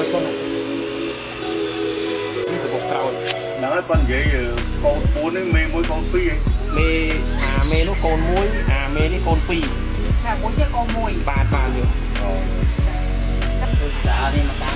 មិនប៉ុណ្ណានេះរបស់ក្រោយហ្នឹងហើយប៉ុន្តែនិយាយកូនពូននេះមេមួយកូនពីរឯងមេអាមេនោះកូនមួយអាមេនេះកូនពីរថាមួយទៀតកូនមួយបាទបាទយើងអូតានេះមក